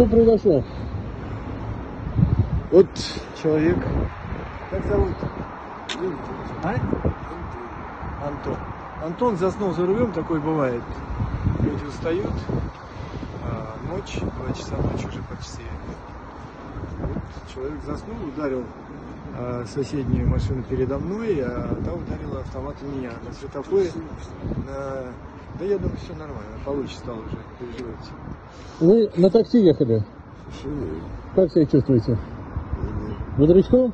Что произошло? Вот человек. Как зовут? А? Антон. Антон заснул за рулем, такой бывает. Люди устают. А, ночь, два часа ночи уже почти. Вот человек заснул, ударил а, соседнюю машину передо мной, а та ударила автомат меня. На светофоре. На... Да я думаю, все нормально. Получше стало уже, не переживайте. Вы на такси ехали? Как себя чувствуете? Бодрячком?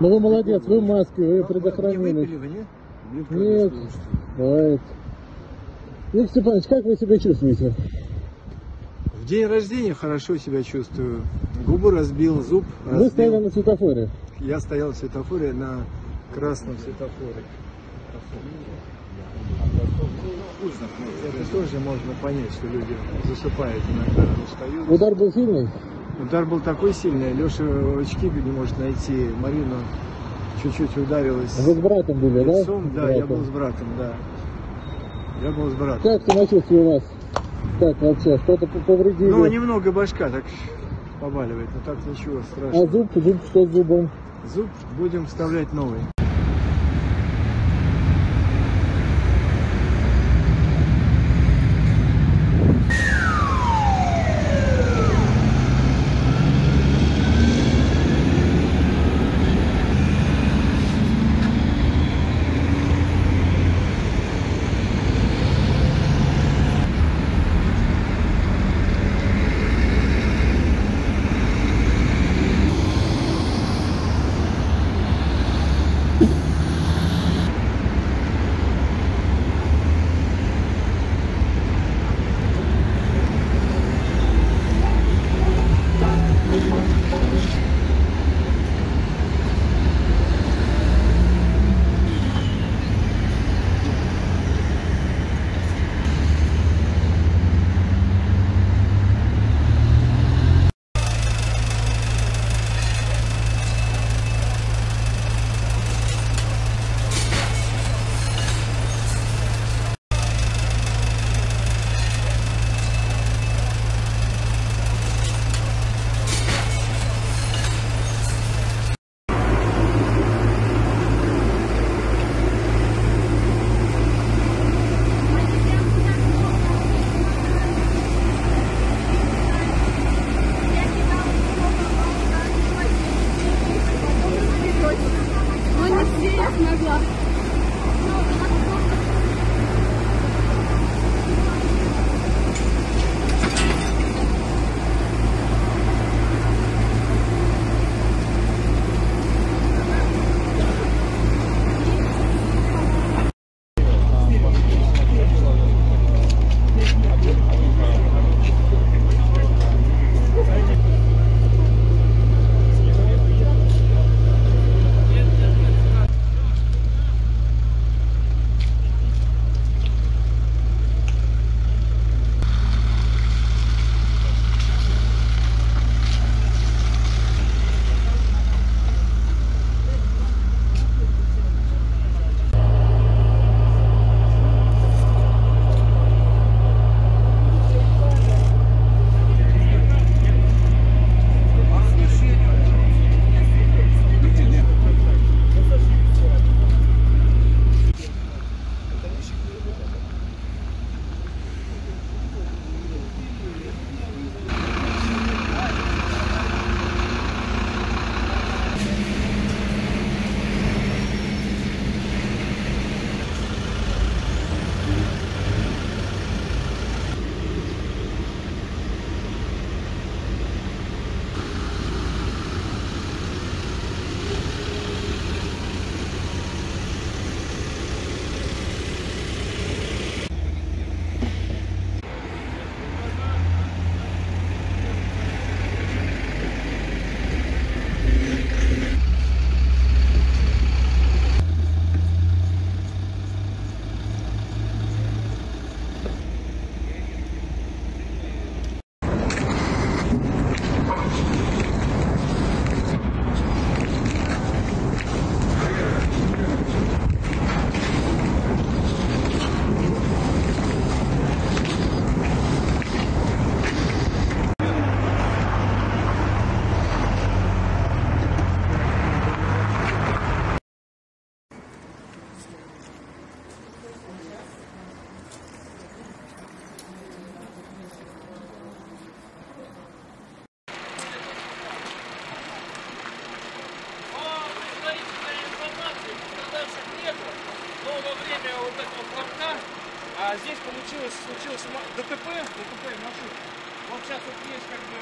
Ну вы молодец, вы в маске, вы Не предохранились. выпили вы, нет? Нет, бывает. Виктор Степанович, как вы себя чувствуете? В день рождения хорошо себя чувствую. Губу разбил, зуб Вы разбил. стояли на светофоре. Я стоял в светофоре на красном светофоре. Это тоже можно понять, что люди засыпают иногда, устают. Удар был сильный? Удар был такой сильный, Леша очки не может найти. Марина чуть-чуть ударилась Вы с братом были, да? лицом. Да, я братом. был с братом, да. Я был с братом. Как самочувствие у вас? Как вообще? Что-то повредили? Ну, немного башка так побаливает, но так ничего а страшного. зуб, зуб, что с зубом? Зуб будем вставлять новый. Хлопка, а здесь получилось, случилось ДТП, ДТП машин. Вот сейчас вот есть как бы,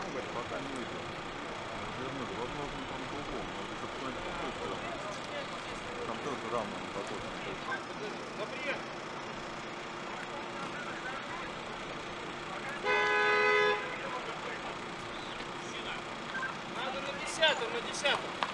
Вот прямо говорит, пока не видел. Развернули. Возможно, там кругом, может, еще кто-нибудь какой-то. Там тоже равно поток. Надо на десятом, на десятом.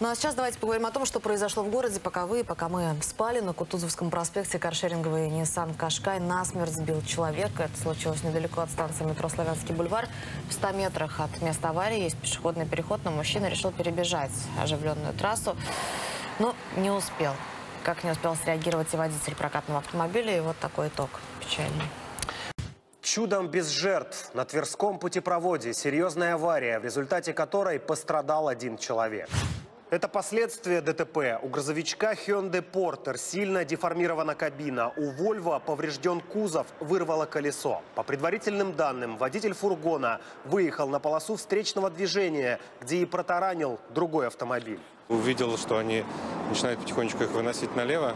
Ну а сейчас давайте поговорим о том, что произошло в городе, пока вы, пока мы спали. На Кутузовском проспекте каршеринговый Nissan Кашкай насмерть сбил человека. Это случилось недалеко от станции метро Славянский бульвар. В 100 метрах от места аварии есть пешеходный переход, но мужчина решил перебежать оживленную трассу, но не успел. Как не успел среагировать и водитель прокатного автомобиля, и вот такой итог печальный. Чудом без жертв на Тверском путепроводе серьезная авария, в результате которой пострадал один человек. Это последствия ДТП. У грузовичка Hyundai Porter сильно деформирована кабина. У Volvo поврежден кузов, вырвало колесо. По предварительным данным, водитель фургона выехал на полосу встречного движения, где и протаранил другой автомобиль. Увидел, что они начинают потихонечку их выносить налево.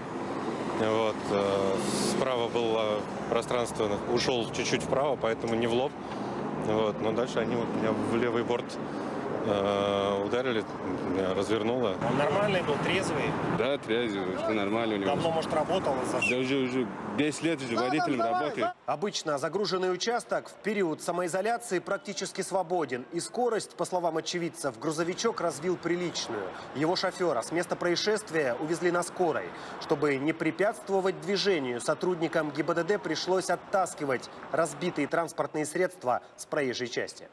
Вот. э, Справа было пространство, ушел чуть-чуть вправо, поэтому не в лоб. Вот. Но дальше они вот меня в левый борт э, ударили, меня развернуло. Он нормальный был, трезвый. Да, трезвый, все нормально у него. Давно, может, работал из-за Да уже, уже 10 лет уже водителем работает. Обычно загруженный участок в период самоизоляции практически свободен. И скорость, по словам очевидцев, грузовичок развил приличную. Его шофера с места происшествия увезли на скорой. Чтобы не препятствовать движению, сотрудникам ГИБДД пришлось оттаскивать разбитые транспортные средства с проезжей части.